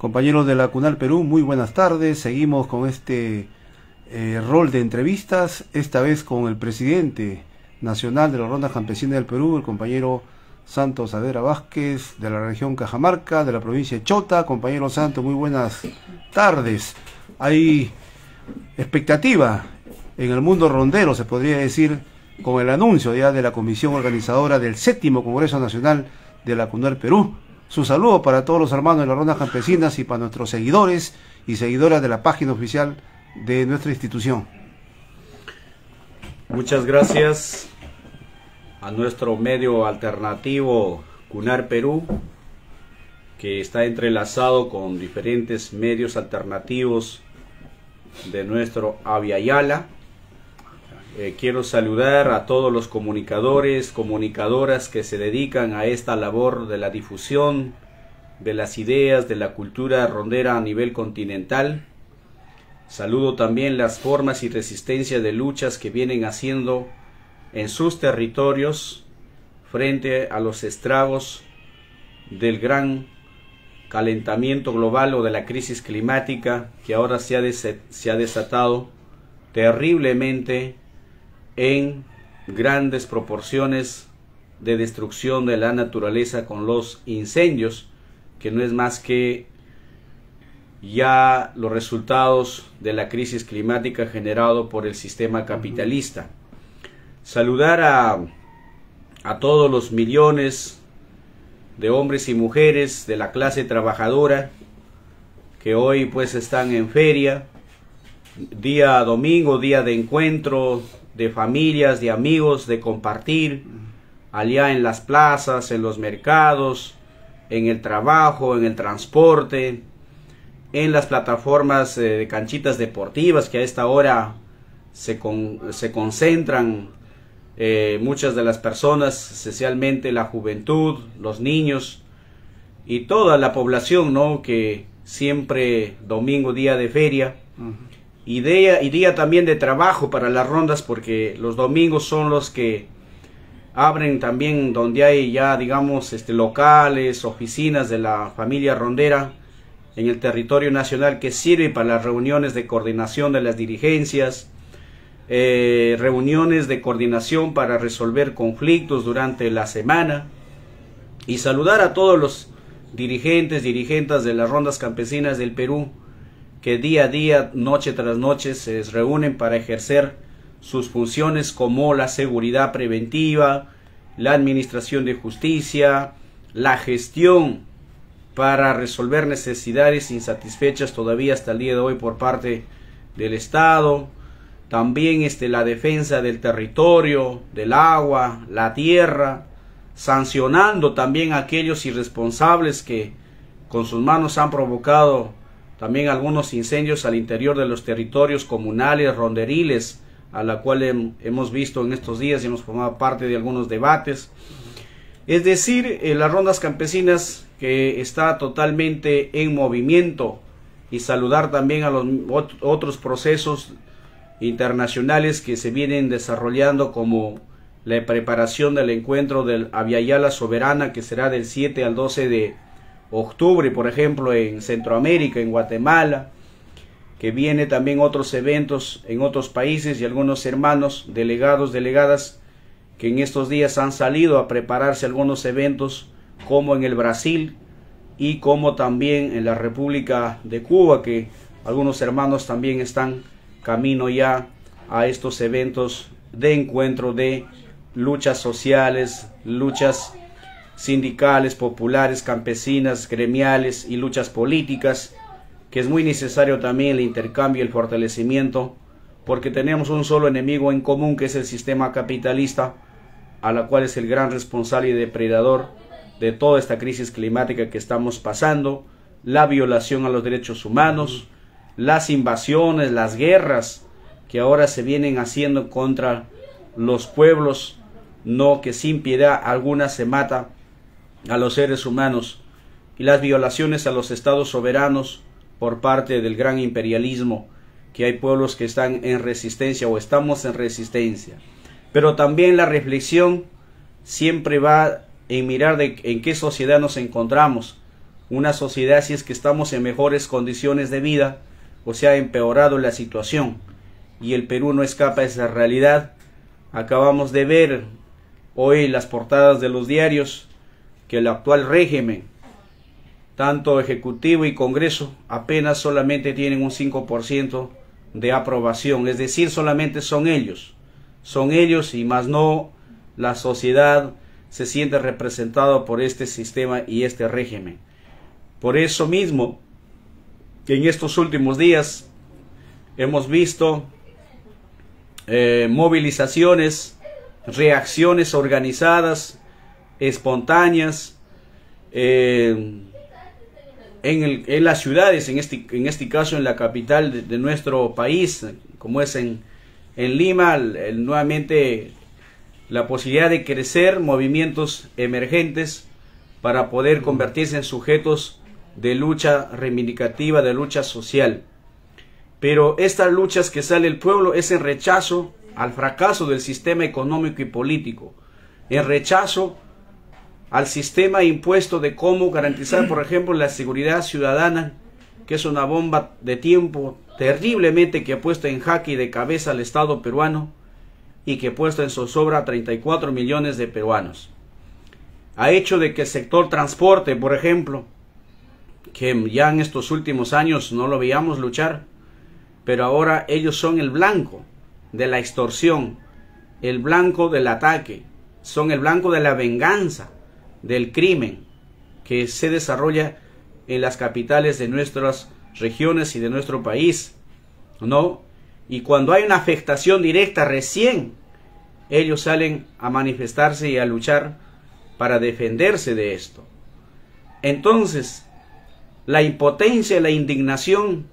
Compañeros de la CUNAL Perú, muy buenas tardes. Seguimos con este eh, rol de entrevistas, esta vez con el presidente nacional de la Ronda Campesina del Perú, el compañero Santos Adera Vázquez, de la región Cajamarca, de la provincia de Chota. Compañero Santos, muy buenas tardes. Hay expectativa en el mundo rondero, se podría decir, con el anuncio ya de la comisión organizadora del séptimo Congreso Nacional de la CUNAL Perú su saludo para todos los hermanos de las rondas campesinas y para nuestros seguidores y seguidoras de la página oficial de nuestra institución. Muchas gracias a nuestro medio alternativo CUNAR Perú, que está entrelazado con diferentes medios alternativos de nuestro Aviala. Eh, quiero saludar a todos los comunicadores, comunicadoras que se dedican a esta labor de la difusión de las ideas de la cultura rondera a nivel continental. Saludo también las formas y resistencias de luchas que vienen haciendo en sus territorios frente a los estragos del gran calentamiento global o de la crisis climática que ahora se ha, se ha desatado terriblemente en grandes proporciones de destrucción de la naturaleza con los incendios, que no es más que ya los resultados de la crisis climática generado por el sistema capitalista. Saludar a, a todos los millones de hombres y mujeres de la clase trabajadora que hoy pues están en feria, día domingo, día de encuentro, de familias, de amigos, de compartir allá en las plazas, en los mercados, en el trabajo, en el transporte, en las plataformas eh, de canchitas deportivas que a esta hora se, se concentran eh, muchas de las personas, especialmente la juventud, los niños y toda la población, ¿no? Que siempre domingo, día de feria, y día, también de trabajo para las rondas porque los domingos son los que abren también donde hay ya digamos este locales, oficinas de la familia rondera en el territorio nacional que sirve para las reuniones de coordinación de las dirigencias, eh, reuniones de coordinación para resolver conflictos durante la semana y saludar a todos los dirigentes, dirigentes de las rondas campesinas del Perú que día a día, noche tras noche, se reúnen para ejercer sus funciones como la seguridad preventiva, la administración de justicia, la gestión para resolver necesidades insatisfechas todavía hasta el día de hoy por parte del Estado, también este, la defensa del territorio, del agua, la tierra, sancionando también a aquellos irresponsables que con sus manos han provocado también algunos incendios al interior de los territorios comunales, ronderiles, a la cual hemos visto en estos días y hemos formado parte de algunos debates. Es decir, en las rondas campesinas que está totalmente en movimiento y saludar también a los otros procesos internacionales que se vienen desarrollando como la preparación del encuentro del Aviala Soberana que será del 7 al 12 de octubre, por ejemplo, en Centroamérica, en Guatemala, que viene también otros eventos en otros países y algunos hermanos, delegados, delegadas, que en estos días han salido a prepararse algunos eventos como en el Brasil y como también en la República de Cuba, que algunos hermanos también están camino ya a estos eventos de encuentro de luchas sociales, luchas sindicales, populares, campesinas, gremiales y luchas políticas, que es muy necesario también el intercambio y el fortalecimiento, porque tenemos un solo enemigo en común que es el sistema capitalista, a la cual es el gran responsable y depredador de toda esta crisis climática que estamos pasando, la violación a los derechos humanos, las invasiones, las guerras que ahora se vienen haciendo contra los pueblos, no que sin piedad alguna se mata a los seres humanos y las violaciones a los estados soberanos por parte del gran imperialismo, que hay pueblos que están en resistencia o estamos en resistencia. Pero también la reflexión siempre va en mirar de en qué sociedad nos encontramos, una sociedad si es que estamos en mejores condiciones de vida o se ha empeorado la situación y el Perú no escapa de esa realidad. Acabamos de ver hoy las portadas de los diarios que el actual régimen, tanto Ejecutivo y Congreso, apenas solamente tienen un 5% de aprobación, es decir, solamente son ellos, son ellos y más no la sociedad se siente representado por este sistema y este régimen. Por eso mismo, en estos últimos días hemos visto eh, movilizaciones, reacciones organizadas, espontáneas, eh, en, las ciudades, en este, en este caso en la capital de, nuestro país, como es en, en Lima, nuevamente la posibilidad de crecer movimientos emergentes para poder convertirse en sujetos de lucha reivindicativa, de lucha social. Pero estas luchas que sale el pueblo es en rechazo al fracaso del sistema económico y político, en rechazo al sistema impuesto de cómo garantizar, por ejemplo, la seguridad ciudadana, que es una bomba de tiempo terriblemente que ha puesto en jaque y de cabeza al Estado peruano y que ha puesto en zozobra a 34 millones de peruanos. Ha hecho de que el sector transporte, por ejemplo, que ya en estos últimos años no lo veíamos luchar, pero ahora ellos son el blanco de la extorsión, el blanco del ataque, son el blanco de la venganza, del crimen que se desarrolla en las capitales de nuestras regiones y de nuestro país, ¿no? Y cuando hay una afectación directa recién, ellos salen a manifestarse y a luchar para defenderse de esto. Entonces, la impotencia, la indignación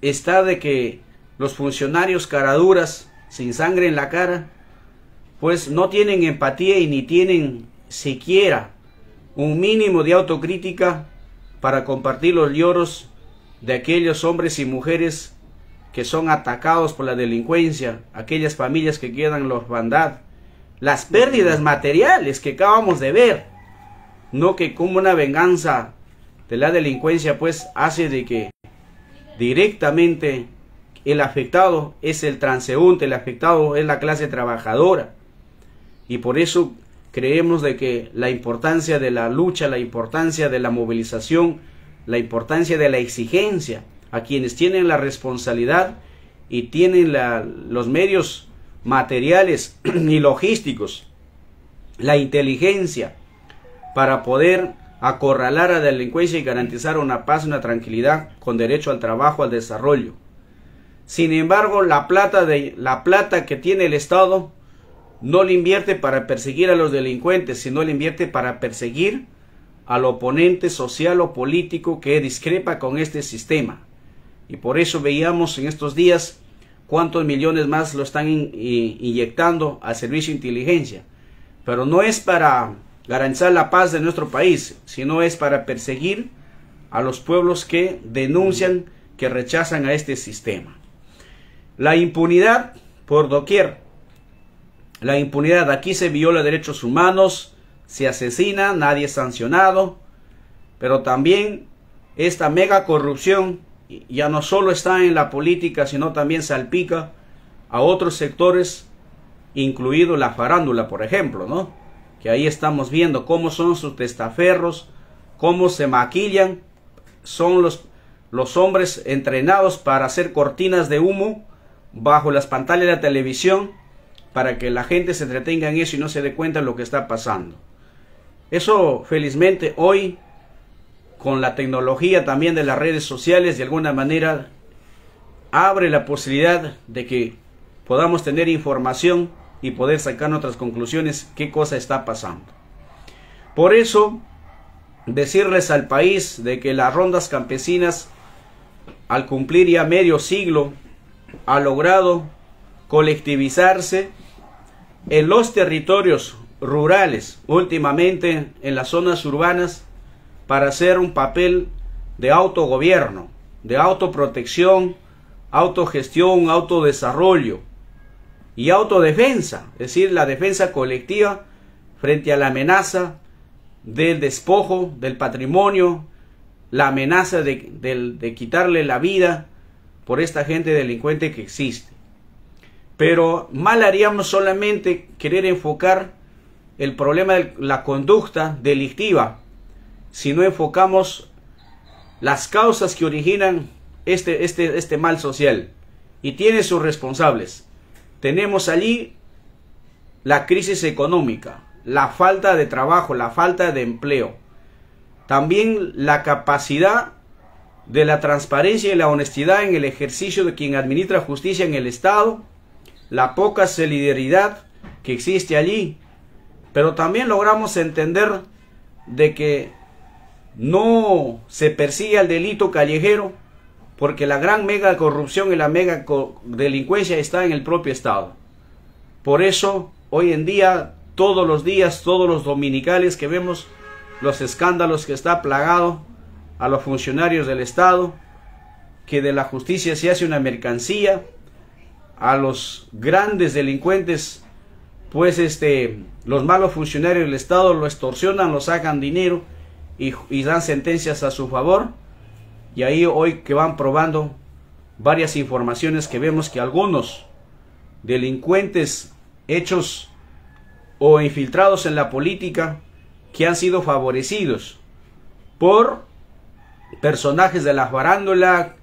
está de que los funcionarios caraduras, sin sangre en la cara, pues no tienen empatía y ni tienen siquiera un mínimo de autocrítica para compartir los lloros de aquellos hombres y mujeres que son atacados por la delincuencia, aquellas familias que quedan los bandad, las pérdidas materiales que acabamos de ver, no que como una venganza de la delincuencia pues hace de que directamente el afectado es el transeúnte, el afectado es la clase trabajadora. Y por eso creemos de que la importancia de la lucha, la importancia de la movilización, la importancia de la exigencia a quienes tienen la responsabilidad y tienen los medios materiales y logísticos, la inteligencia para poder acorralar a la delincuencia y garantizar una paz, una tranquilidad con derecho al trabajo, al desarrollo. Sin embargo, la plata de la plata que tiene el Estado no le invierte para perseguir a los delincuentes, sino le invierte para perseguir al oponente social o político que discrepa con este sistema. Y por eso veíamos en estos días cuántos millones más lo están inyectando al servicio de inteligencia. Pero no es para garantizar la paz de nuestro país, sino es para perseguir a los pueblos que denuncian, que rechazan a este sistema. La impunidad por doquier la impunidad. Aquí se viola derechos humanos, se asesina, nadie es sancionado, pero también esta mega corrupción ya no solo está en la política, sino también salpica a otros sectores, incluido la farándula, por ejemplo, ¿no? Que ahí estamos viendo cómo son sus testaferros, cómo se maquillan, son los, los hombres entrenados para hacer cortinas de humo bajo las pantallas de la televisión para que la gente se entretenga en eso y no se dé cuenta de lo que está pasando. Eso felizmente hoy con la tecnología también de las redes sociales de alguna manera abre la posibilidad de que podamos tener información y poder sacar otras conclusiones qué cosa está pasando. Por eso decirles al país de que las rondas campesinas al cumplir ya medio siglo ha logrado colectivizarse en los territorios rurales, últimamente en las zonas urbanas, para hacer un papel de autogobierno, de autoprotección, autogestión, autodesarrollo y autodefensa, es decir, la defensa colectiva frente a la amenaza del despojo del patrimonio, la amenaza de, de quitarle la vida por esta gente delincuente que existe. Pero mal haríamos solamente querer enfocar el problema de la conducta delictiva si no enfocamos las causas que originan este, este, este mal social y tiene sus responsables. Tenemos allí la crisis económica, la falta de trabajo, la falta de empleo, también la capacidad de la transparencia y la honestidad en el ejercicio de quien administra justicia en el Estado, la poca solidaridad que existe allí, pero también logramos entender de que no se persigue al delito callejero porque la gran mega corrupción y la mega delincuencia está en el propio Estado. Por eso, hoy en día, todos los días, todos los dominicales que vemos los escándalos que está plagado a los funcionarios del Estado, que de la justicia se hace una mercancía, a los grandes delincuentes, pues este, los malos funcionarios del Estado lo extorsionan, lo sacan dinero y, y dan sentencias a su favor. Y ahí hoy que van probando varias informaciones que vemos que algunos delincuentes hechos o infiltrados en la política que han sido favorecidos por personajes de la farándula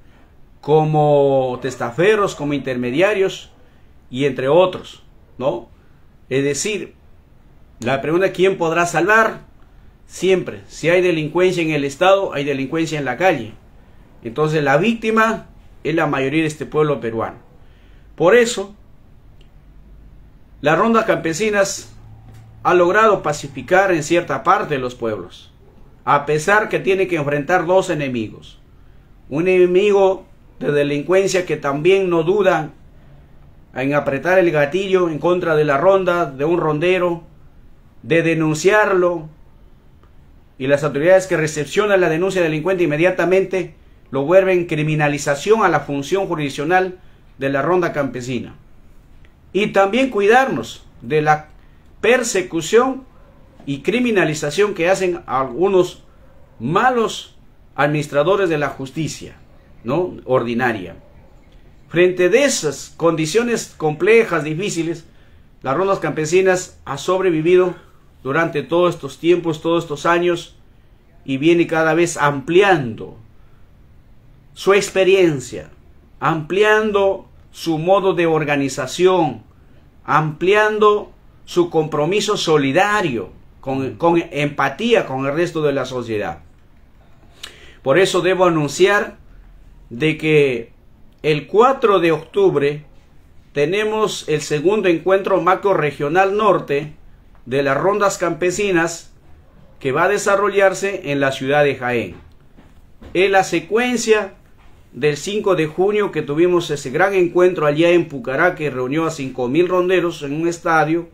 como testaferros, como intermediarios y entre otros, ¿no? Es decir, la pregunta ¿quién podrá salvar? Siempre, si hay delincuencia en el Estado, hay delincuencia en la calle. Entonces la víctima es la mayoría de este pueblo peruano. Por eso, las rondas campesinas ha logrado pacificar en cierta parte los pueblos, a pesar que tiene que enfrentar dos enemigos. Un enemigo de delincuencia que también no duda en apretar el gatillo en contra de la ronda, de un rondero, de denunciarlo, y las autoridades que recepcionan la denuncia delincuente inmediatamente lo vuelven criminalización a la función jurisdiccional de la ronda campesina. Y también cuidarnos de la persecución y criminalización que hacen algunos malos administradores de la justicia, ¿no? Ordinaria. Frente de esas condiciones complejas, difíciles, las rondas campesinas ha sobrevivido durante todos estos tiempos, todos estos años, y viene cada vez ampliando su experiencia, ampliando su modo de organización, ampliando su compromiso solidario, con, con, empatía con el resto de la sociedad. Por eso debo anunciar de que el 4 de octubre tenemos el segundo encuentro macro regional norte de las rondas campesinas que va a desarrollarse en la ciudad de Jaén. En la secuencia del 5 de junio que tuvimos ese gran encuentro allá en Pucará que reunió a 5.000 ronderos en un estadio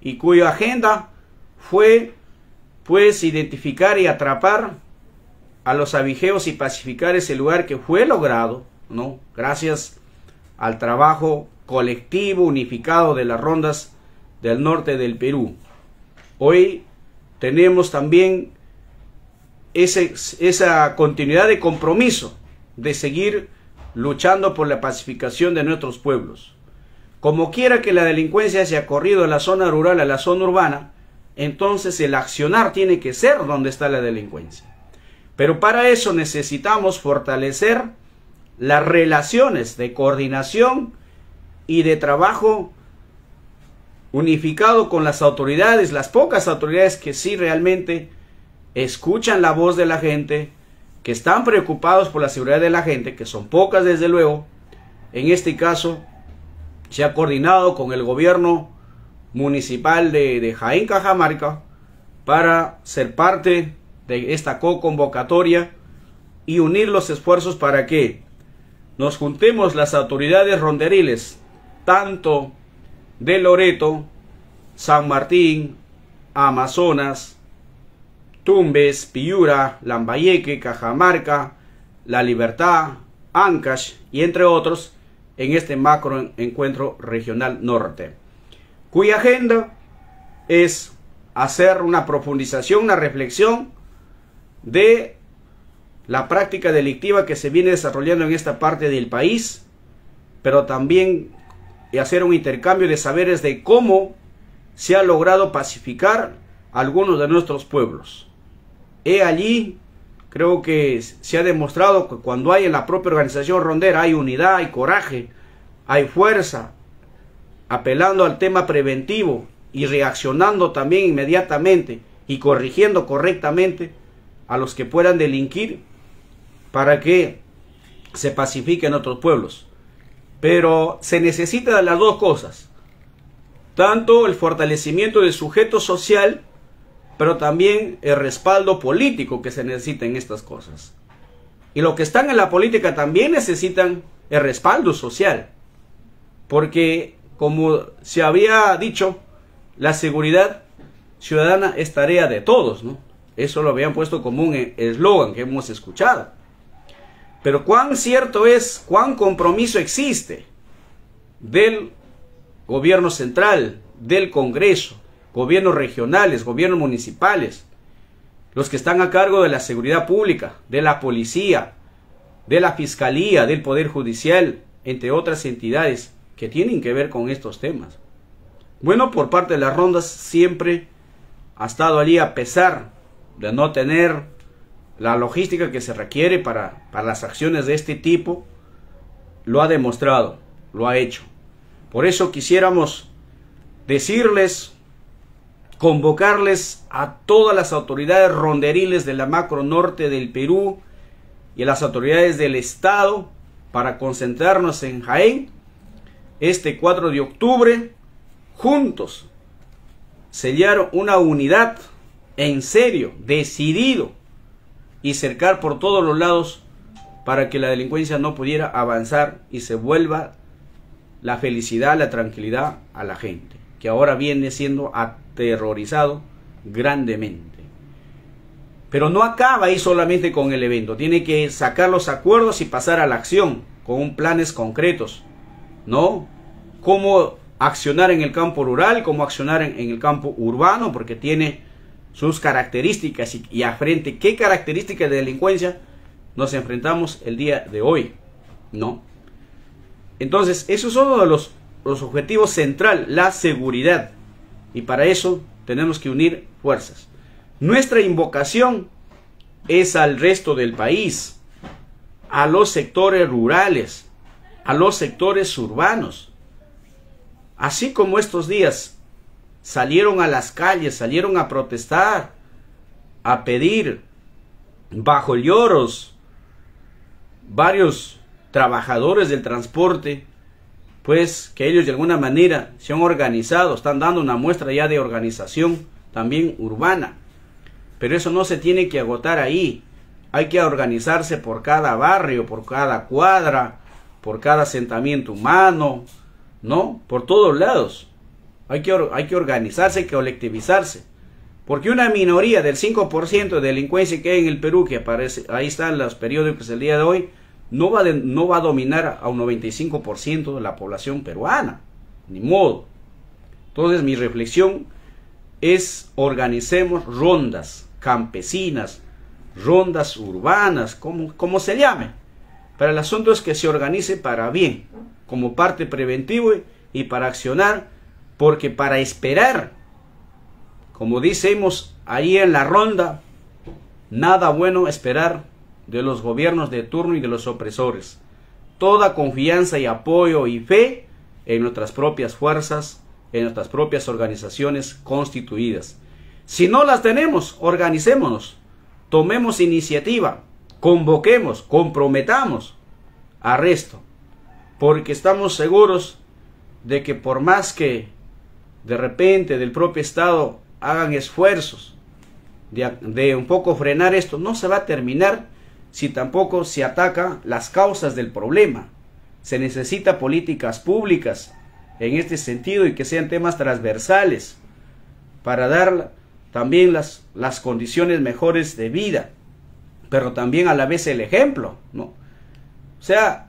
y cuya agenda fue pues identificar y atrapar a los abigeos y pacificar ese lugar que fue logrado, ¿no? Gracias al trabajo colectivo unificado de las rondas del norte del Perú. Hoy tenemos también ese, esa continuidad de compromiso de seguir luchando por la pacificación de nuestros pueblos. Como quiera que la delincuencia se ha corrido de la zona rural a la zona urbana, entonces el accionar tiene que ser donde está la delincuencia. Pero para eso necesitamos fortalecer las relaciones de coordinación y de trabajo unificado con las autoridades, las pocas autoridades que sí realmente escuchan la voz de la gente, que están preocupados por la seguridad de la gente, que son pocas desde luego, en este caso se ha coordinado con el gobierno municipal de, de Jaén Cajamarca para ser parte de esta co-convocatoria y unir los esfuerzos para que nos juntemos las autoridades ronderiles, tanto de Loreto, San Martín, Amazonas, Tumbes, Piura, Lambayeque, Cajamarca, La Libertad, Ancash y entre otros en este macro encuentro regional norte, cuya agenda es hacer una profundización, una reflexión de la práctica delictiva que se viene desarrollando en esta parte del país, pero también hacer un intercambio de saberes de cómo se ha logrado pacificar algunos de nuestros pueblos. He allí, creo que se ha demostrado que cuando hay en la propia organización rondera hay unidad, hay coraje, hay fuerza, apelando al tema preventivo y reaccionando también inmediatamente y corrigiendo correctamente a los que puedan delinquir para que se pacifiquen otros pueblos. Pero se necesita de las dos cosas. Tanto el fortalecimiento del sujeto social, pero también el respaldo político que se necesita en estas cosas. Y los que están en la política también necesitan el respaldo social. Porque, como se había dicho, la seguridad ciudadana es tarea de todos, ¿no? Eso lo habían puesto como un eslogan que hemos escuchado. Pero cuán cierto es, cuán compromiso existe del gobierno central, del Congreso, gobiernos regionales, gobiernos municipales, los que están a cargo de la seguridad pública, de la policía, de la fiscalía, del Poder Judicial, entre otras entidades que tienen que ver con estos temas. Bueno, por parte de las rondas siempre ha estado allí a pesar de no tener la logística que se requiere para, para las acciones de este tipo, lo ha demostrado, lo ha hecho. Por eso quisiéramos decirles, convocarles a todas las autoridades ronderiles de la macro norte del Perú y a las autoridades del Estado para concentrarnos en Jaén este 4 de octubre, juntos, sellar una unidad en serio, decidido, y cercar por todos los lados para que la delincuencia no pudiera avanzar y se vuelva la felicidad, la tranquilidad a la gente, que ahora viene siendo aterrorizado grandemente. Pero no acaba ahí solamente con el evento, tiene que sacar los acuerdos y pasar a la acción con planes concretos, ¿no? Cómo accionar en el campo rural, cómo accionar en, en el campo urbano, porque tiene sus características y, a frente qué características de delincuencia nos enfrentamos el día de hoy, ¿no? Entonces, esos son uno de los, los objetivos central, la seguridad. Y para eso tenemos que unir fuerzas. Nuestra invocación es al resto del país, a los sectores rurales, a los sectores urbanos. Así como estos días salieron a las calles, salieron a protestar, a pedir bajo lloros varios trabajadores del transporte, pues que ellos de alguna manera se han organizado, están dando una muestra ya de organización también urbana. Pero eso no se tiene que agotar ahí. Hay que organizarse por cada barrio, por cada cuadra, por cada asentamiento humano, ¿no? Por todos lados. Hay que, hay que organizarse, hay que colectivizarse. Porque una minoría del 5% de delincuencia que hay en el Perú, que aparece, ahí están los periódicos el día de hoy, no va, no va a dominar a un 95% de la población peruana. Ni modo. Entonces mi reflexión es organicemos rondas campesinas, rondas urbanas, como, como se llame. Pero el asunto es que se organice para bien, como parte preventivo y para accionar porque para esperar, como decimos ahí en la ronda, nada bueno esperar de los gobiernos de turno y de los opresores. Toda confianza y apoyo y fe en nuestras propias fuerzas, en nuestras propias organizaciones constituidas. Si no las tenemos, organicémonos, tomemos iniciativa, convoquemos, comprometamos arresto, porque estamos seguros de que por más que de repente del propio Estado hagan esfuerzos de, un poco frenar esto, no se va a terminar si tampoco se ataca las causas del problema. Se necesita políticas públicas en este sentido y que sean temas transversales para dar también las, las condiciones mejores de vida, pero también a la vez el ejemplo, ¿no? O sea,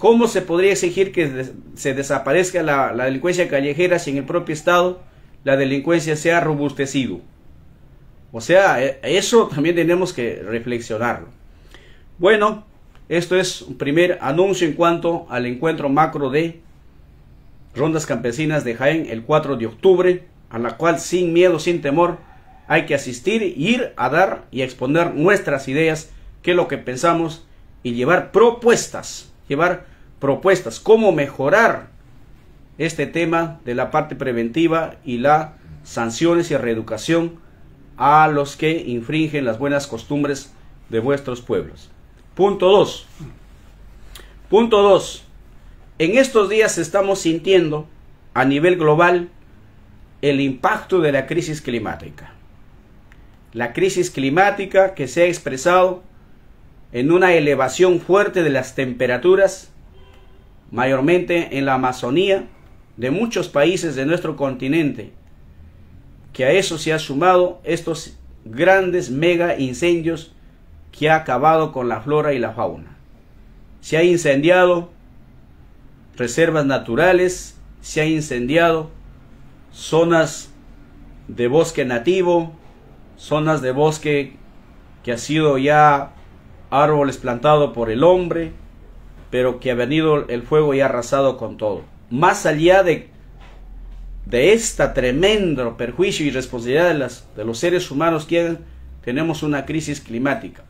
¿Cómo se podría exigir que se desaparezca la, delincuencia callejera si en el propio Estado la delincuencia se ha robustecido? O sea, e, eso también tenemos que reflexionarlo. Bueno, esto es un primer anuncio en cuanto al encuentro macro de Rondas Campesinas de Jaén el 4 de octubre, a la cual sin miedo, sin temor, hay que asistir, ir a dar y exponer nuestras ideas, qué es lo que pensamos y llevar propuestas, llevar propuestas, cómo mejorar este tema de la parte preventiva y las sanciones y reeducación a los que infringen las buenas costumbres de vuestros pueblos. Punto 2. Punto 2. En estos días estamos sintiendo a nivel global el impacto de la crisis climática. La crisis climática que se ha expresado en una elevación fuerte de las temperaturas, mayormente en la Amazonía, de muchos países de nuestro continente, que a eso se ha sumado estos grandes mega incendios que ha acabado con la flora y la fauna. Se ha incendiado reservas naturales, se ha incendiado zonas de bosque nativo, zonas de bosque que ha sido ya árboles plantados por el hombre, pero que ha venido el fuego y ha arrasado con todo. Más allá de, de esta tremendo perjuicio y responsabilidad de, las, de los seres humanos que tenemos una crisis climática,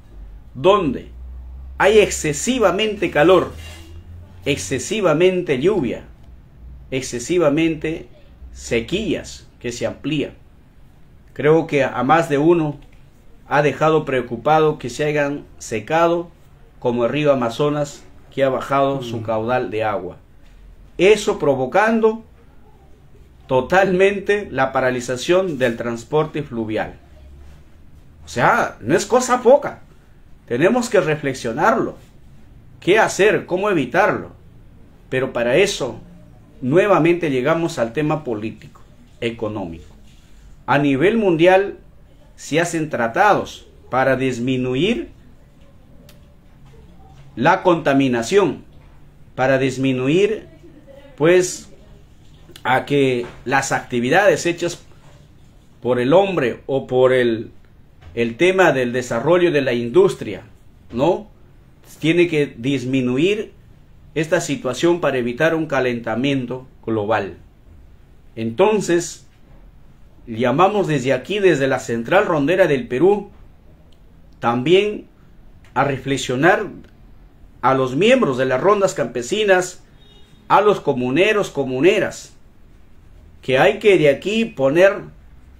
donde hay excesivamente calor, excesivamente lluvia, excesivamente sequías que se amplían. Creo que a más de uno ha dejado preocupado que se hayan secado como el río Amazonas que ha bajado su mm. caudal de agua. Eso provocando totalmente la paralización del transporte fluvial. O sea, no es cosa poca. Tenemos que reflexionarlo qué hacer, cómo evitarlo. Pero para eso, nuevamente llegamos al tema político, económico. A nivel mundial se hacen tratados para disminuir la contaminación, para disminuir, pues, a que las actividades hechas por el hombre o por el, el tema del desarrollo de la industria, ¿no? tiene que disminuir esta situación para evitar un calentamiento global. Entonces, llamamos desde aquí, desde la central rondera del Perú, también a reflexionar a los miembros de las rondas campesinas, a los comuneros, comuneras, que hay que de aquí poner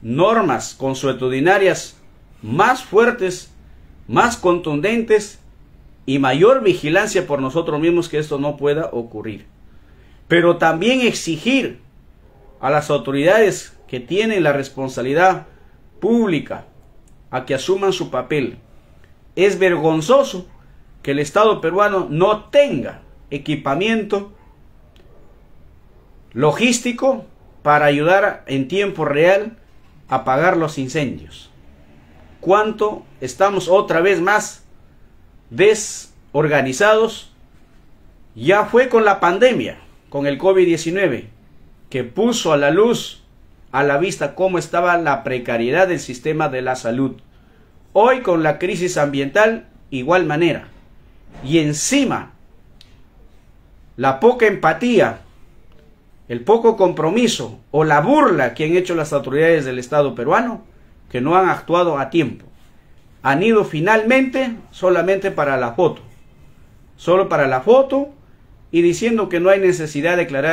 normas consuetudinarias más fuertes, más contundentes y mayor vigilancia por nosotros mismos que esto no pueda ocurrir. Pero también exigir a las autoridades que tienen la responsabilidad pública a que asuman su papel. Es vergonzoso que el Estado peruano no tenga equipamiento logístico para ayudar en tiempo real a apagar los incendios. ¿Cuánto estamos otra vez más desorganizados, ya fue con la pandemia, con el COVID-19, que puso a la luz, a la vista, cómo estaba la precariedad del sistema de la salud. Hoy con la crisis ambiental, igual manera. Y encima, la poca empatía, el poco compromiso o la burla que han hecho las autoridades del Estado peruano, que no han actuado a tiempo han ido finalmente solamente para la foto. Solo para la foto y diciendo que no hay necesidad de declarar